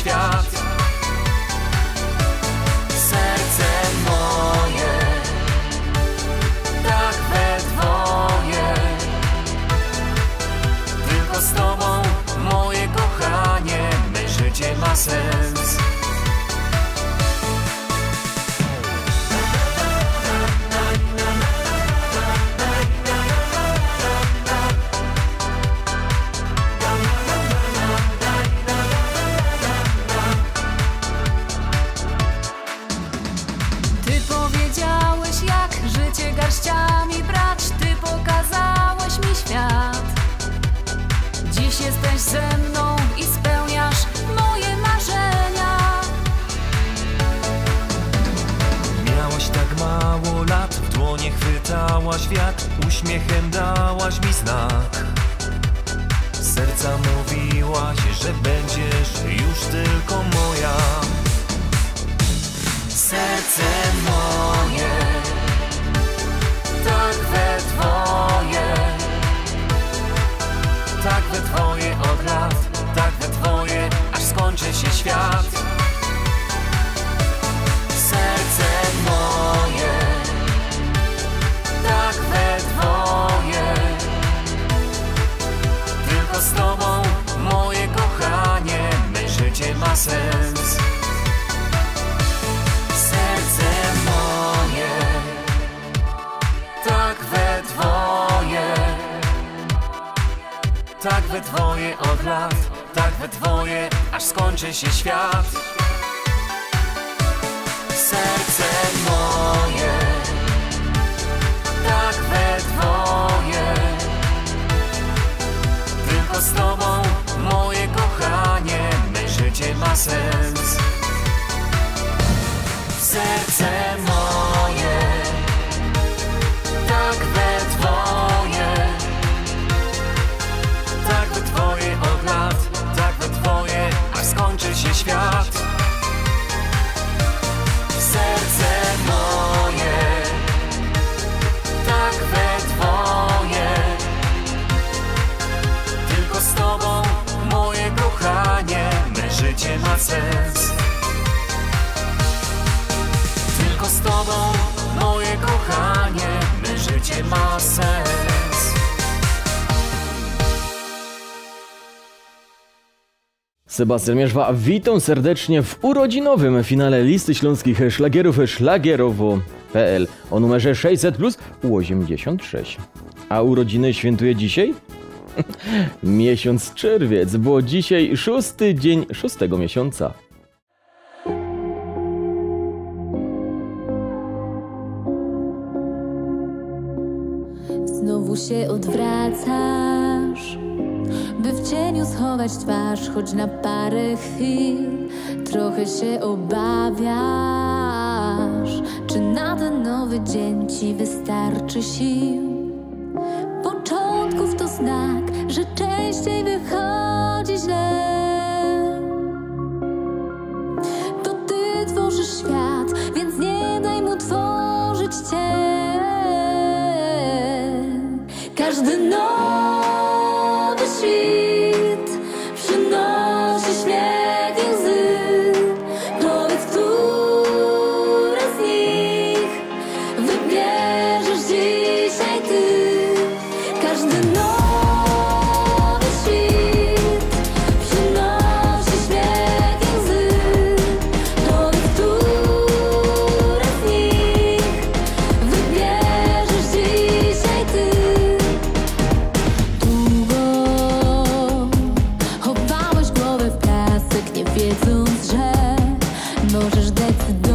świat. Serce moje Tak we twoje Tylko z tobą, moje kochanie Me życie ma sens chwytałaś wiatr, uśmiechem dałaś mi znak. Serca mówiłaś, że będziesz już tylko moja. Serce moje, tak we twoje, tak we twoje od lat, tak we twoje, aż skończy się świat. Świat. Serce moje, tak we twoje, tylko z tobą, moje kochanie, me życie ma sens. Tylko z tobą, moje kochanie, me życie ma sens. Sebastian Mierzwa, witam serdecznie w urodzinowym finale listy śląskich szlagierów szlagierowo.pl o numerze 600 plus U86. A urodziny świętuje dzisiaj? Miesiąc czerwiec, bo dzisiaj szósty dzień szóstego miesiąca. Znowu się w cieniu schować twarz, choć na parę chwil. Trochę się obawiasz, czy na ten nowy dzień ci wystarczy sił. Początków to znak, że częściej wychodzi можешь ждать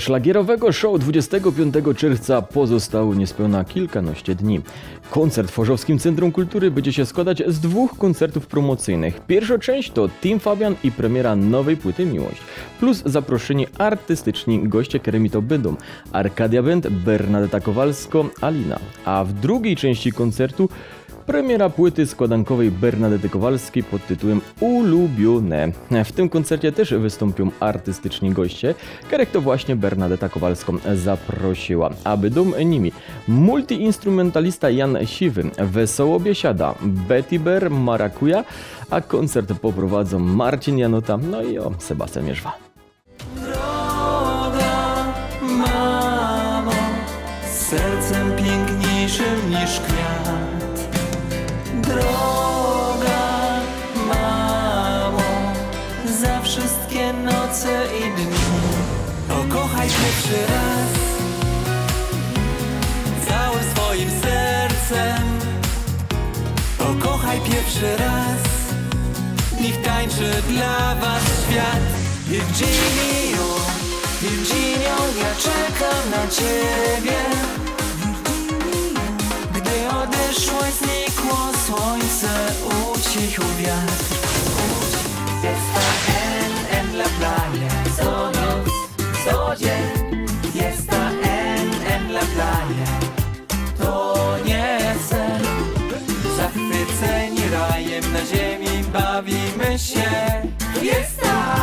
szlagierowego show 25 czerwca pozostało niespełna kilkanaście dni. Koncert w Chorzowskim Centrum Kultury będzie się składać z dwóch koncertów promocyjnych. Pierwsza część to Team Fabian i premiera nowej płyty Miłość, plus zaproszeni artystyczni goście, którymi to będą Arkadia Band, Bernadetta Kowalsko, Alina. A w drugiej części koncertu Premiera płyty składankowej Bernadety Kowalskiej pod tytułem Ulubione. W tym koncercie też wystąpią artystyczni goście, których to właśnie Bernadeta Kowalską zaprosiła. A będą nimi multiinstrumentalista Jan Siwy, Wesoło Biesiada, Betty Bear, Marakuja, a koncert poprowadzą Marcin Janota, no i o Sebastian Mierzwa. Droga mamo, sercem piękniejszym niż kwiat. Pierwszy raz. Niech tańczy dla was świat. Virginio, Virginio, ja czekam na ciebie. Gdy odeszło i znikło słońce, ucichł wiatr bawimy się Fiesta!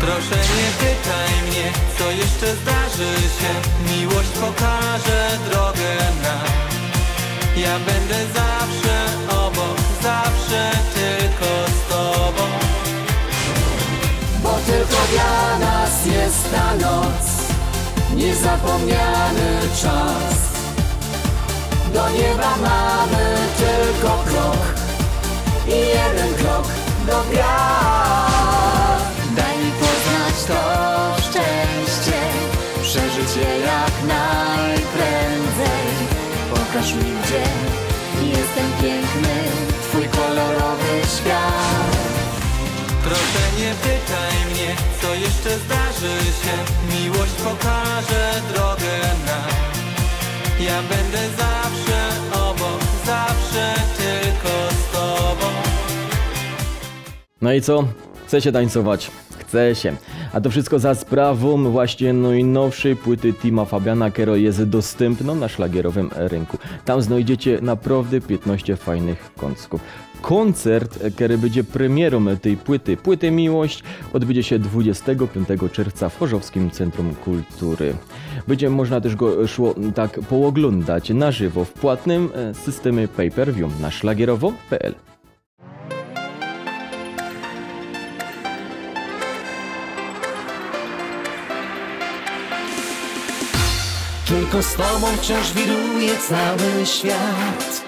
Proszę nie pytaj mnie, co jeszcze zdarzy się. Miłość pokaże drogę nam Ja będę zawsze obok, zawsze tylko z tobą. Bo tylko dla nas jest ta noc Niezapomniany czas. Do nieba mamy tylko krok I jeden krok do gwiazd. Daj mi poznać to szczęście Przeżyć je jak najprędzej. Pokaż mi gdzie jestem piękny Twój kolorowy świat. Proszę nie pytaj mnie, co jeszcze zdarzy się. Miłość pokaże drogę nam. Ja będę zawsze obok, zawsze No i co? Chcecie tańcować? Chce się. A to wszystko za sprawą właśnie najnowszej płyty Tima Fabiana, która jest dostępna na szlagierowym rynku. Tam znajdziecie naprawdę 15 fajnych kąsków. Koncert, który będzie premierą tej płyty, płyty Miłość, odbędzie się 25 czerwca w Chorzowskim Centrum Kultury. Będzie można też go szło tak pooglądać na żywo w płatnym e, systemie pay-per-view na szlagierowo.pl. Tylko z tobą wciąż wiruje cały świat.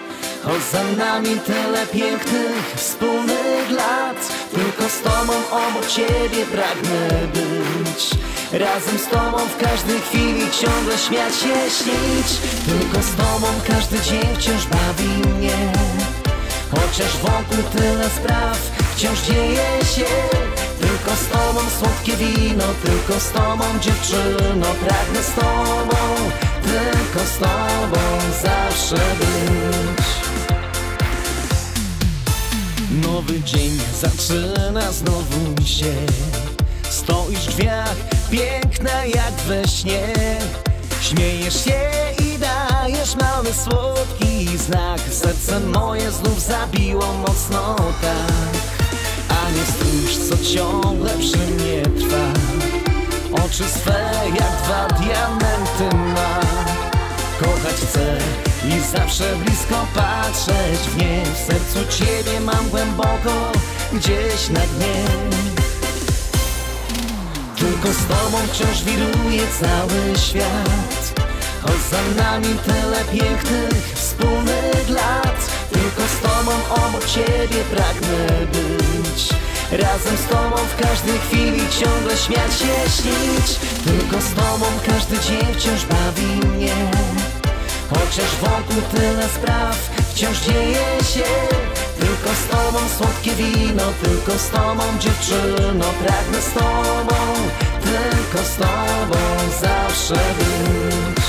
Choć za nami tyle pięknych wspólnych lat Tylko z tobą obok ciebie pragnę być. Razem z tobą w każdej chwili ciągle śmiać się, śnić. Tylko z tobą każdy dzień wciąż bawi mnie. Chociaż wokół tyle spraw wciąż dzieje się Tylko z tobą słodkie wino, tylko z tobą dziewczyno Pragnę z tobą, tylko z tobą zawsze być. Nowy dzień zaczyna znowu się. Stoisz w drzwiach, piękna jak we śnie. Śmiejesz się i dajesz mały słodki znak. Serce moje znów zabiło mocno tak nie stróż, co ciągle przy mnie trwa. Oczy swe jak dwa diamenty ma. Kochać chcę i zawsze blisko patrzeć w nie. W sercu Ciebie mam głęboko gdzieś na dnie. Tylko z Tobą wciąż wiruje cały świat. Choć za nami tyle pięknych wspólnych lat Tylko z Tobą obok Ciebie pragnę być. Razem z Tobą w każdej chwili ciągle śmiać się śnić. Tylko z Tobą każdy dzień wciąż bawi mnie. Chociaż wokół tyle spraw wciąż dzieje się. Tylko z Tobą słodkie wino, tylko z Tobą dziewczyno. Pragnę z Tobą, tylko z Tobą zawsze być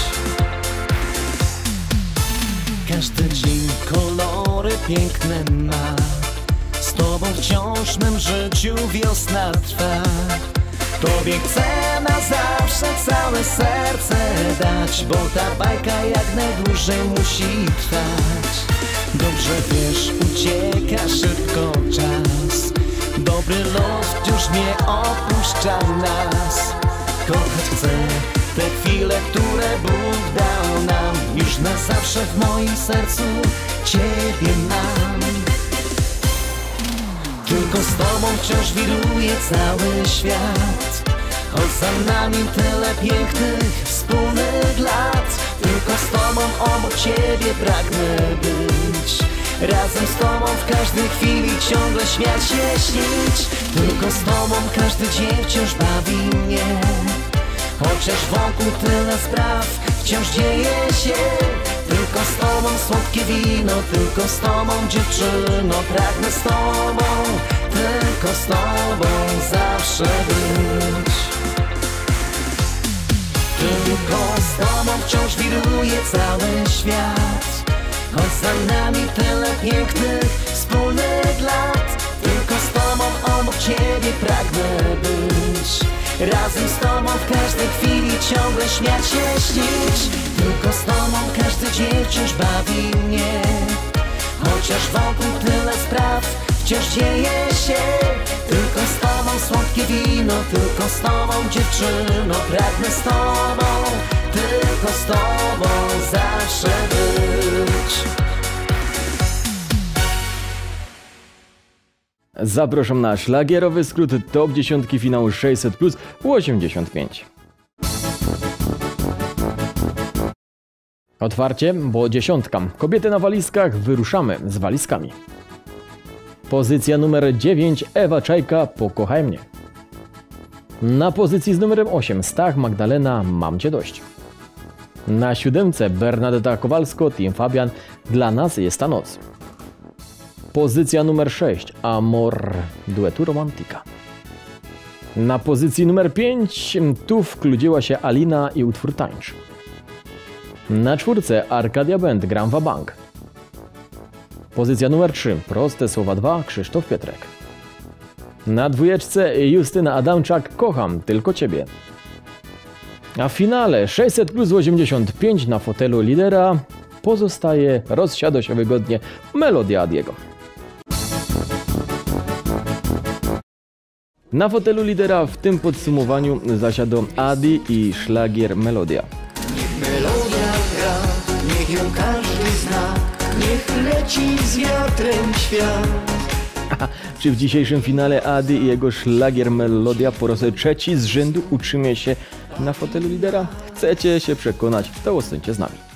Każdy dzień kolory piękne ma. Z Tobą wciąż mym życiu wiosna trwa. Tobie chcę na zawsze całe serce dać Bo ta bajka jak najdłużej musi trwać. Dobrze wiesz, ucieka szybko czas. Dobry los wciąż nie opuszcza nas. Kochać chcę te chwile, które Bóg dał nam Już na zawsze w moim sercu Ciebie mam. Tylko z Tobą wciąż wiruje cały świat. Choć za nami tyle pięknych wspólnych lat. Tylko z Tobą obok Ciebie pragnę być. Razem z Tobą w każdej chwili ciągle śmiać się śnić. Tylko z Tobą każdy dzień wciąż bawi mnie Chociaż wokół tyle spraw wciąż dzieje się. Tylko z Tobą słodkie wino, tylko z Tobą dziewczyno Pragnę z Tobą, tylko z Tobą zawsze być. Tylko z Tobą wciąż wiruje cały świat. Choć za nami tyle pięknych wspólnych lat. Tylko z Tobą obok Ciebie pragnę być Razem z Tobą w każdej chwili ciągle śmiać się śnić. Tylko z Tobą każdy dzień wciąż bawi mnie. Chociaż wokół tyle spraw wciąż dzieje się. Tylko z Tobą słodkie wino, tylko z Tobą dziewczyno. Pragnę z Tobą, tylko z Tobą Zapraszam na szlagierowy skrót top 10 finału 600 plus U85. Otwarcie, bo dziesiątka. Kobiety na walizkach, wyruszamy z walizkami. Pozycja numer 9, Ewa Czajka, Pokochaj mnie. Na pozycji z numerem 8, Stach Magdalena, Mam Cię dość. Na siódemce Bernadetta Kowalsko, Team Fabian, Dla nas jest ta noc. Pozycja numer 6, Amor, duetu Romantika. Na pozycji numer 5, tu wkludziła się Alina i utwór Tańcz. Na czwórce Arkadia Band, Gram Bank. Pozycja numer 3, proste słowa 2, Krzysztof Pietrek. Na dwójeczce Justyna Adamczak, Kocham tylko Ciebie. A w finale 600 plus 85 na fotelu lidera pozostaje, rozsiada się wygodnie, Melodia Adiego. Na fotelu lidera w tym podsumowaniu zasiadą Adi i szlagier Melodia. Melodia gra, niech ją każdy zna Niech leci z wiatrem świat Czy w dzisiejszym finale Adi i jego szlagier Melodia po raz trzeci z rzędu utrzymie się na fotelu lidera? Chcecie się przekonać? To ostańcie z nami.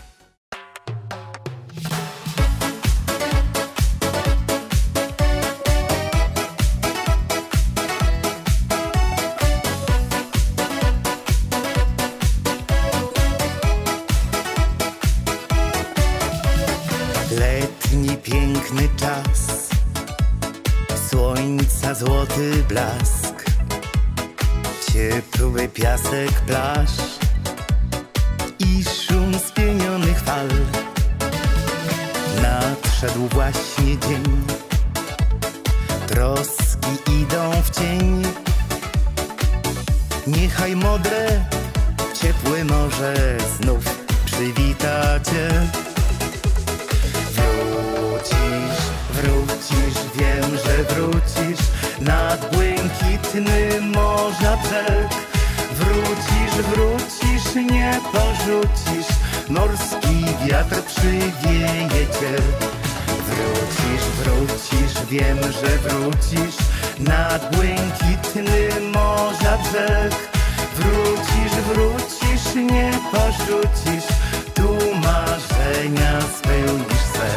Może znów przywita cię. Wrócisz, wrócisz, wiem, że wrócisz nad błękitny morza brzeg. Wrócisz, wrócisz, nie porzucisz, morski wiatr przywieje cię. Wrócisz, wrócisz, wiem, że wrócisz nad błękitny morza brzeg. Wrócisz, wrócisz, nie porzucisz, tu marzenia spełnisz swe.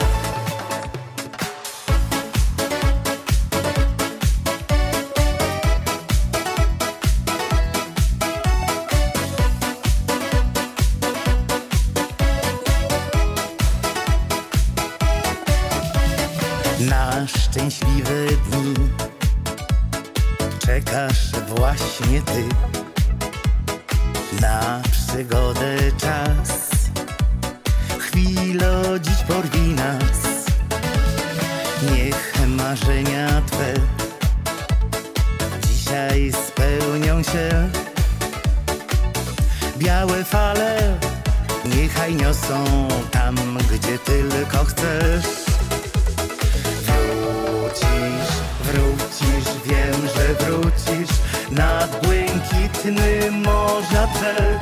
Na szczęśliwe dni czekasz właśnie ty. Na przygodę czas, chwilo dziś porwi nas. Niech marzenia twe dzisiaj spełnią się. Białe fale niechaj niosą tam, gdzie tylko chcesz. Wrócisz, wrócisz, wiem, że wrócisz nad błękitny morza brzeg.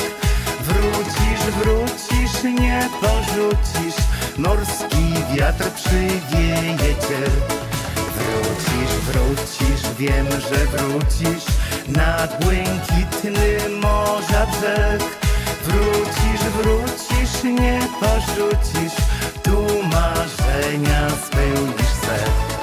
Wrócisz, wrócisz, nie porzucisz, morski wiatr przywieje cię. Wrócisz, wrócisz, wiem, że wrócisz nad błękitny morza brzeg. Wrócisz, wrócisz, nie porzucisz, tu marzenia spełnisz se.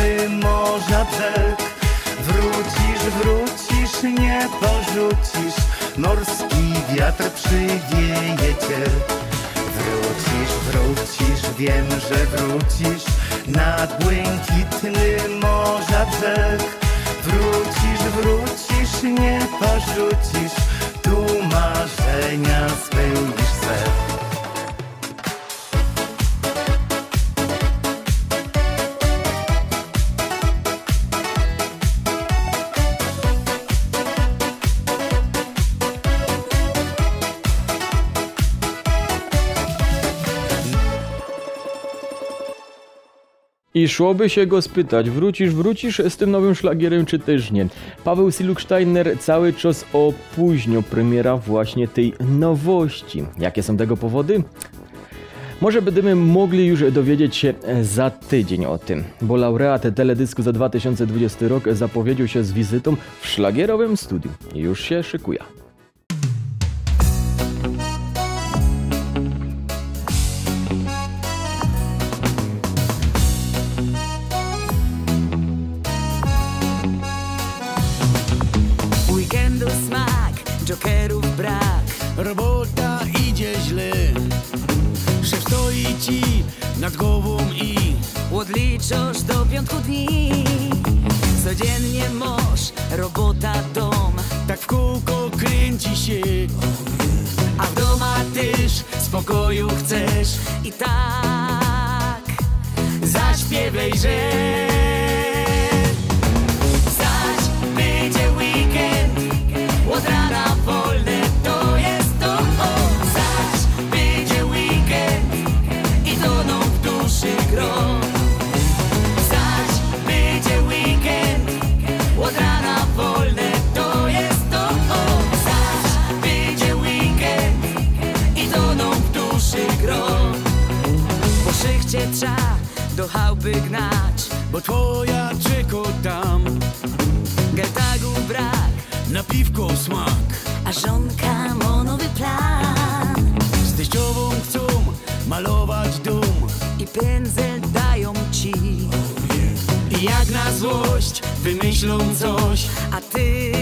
Błękitny morza brzeg. Wrócisz, wrócisz, nie porzucisz, morski wiatr przywieje cię. Wrócisz, wrócisz, wiem, że wrócisz nad błękitny morza brzeg. Wrócisz, wrócisz, nie porzucisz, tu marzenia spełnisz se. I szłoby się go spytać, wrócisz, wrócisz z tym nowym szlagierem, czy też nie? Paweł Siluksteiner cały czas opóźnił premiera właśnie tej nowości. Jakie są tego powody? Może będziemy mogli już dowiedzieć się za tydzień o tym, bo laureat teledysku za 2020 rok zapowiedział się z wizytą w szlagierowym studiu już się szykuje. Codziennie masz robota, dom. Tak w kółko kręci się. A w doma też spokoju chcesz. I tak zaśpiewaj, że do chałupy gnać Bo twoja czeko tam. Geltagu brak Na piwko smak. A żonka ma nowy plan. Z teściową chcą malować dom. I pędzel dają ci. I jak na złość wymyślą coś. A ty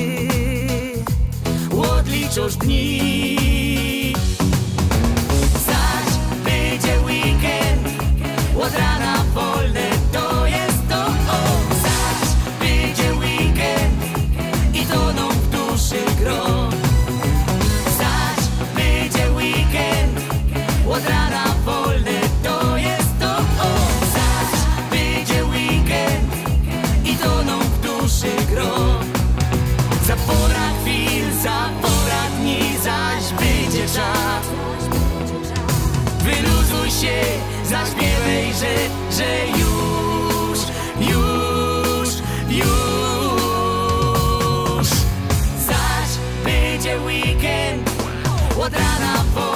Odliczasz dni się, że, że już, już, już. Zaś będzie weekend, od rana po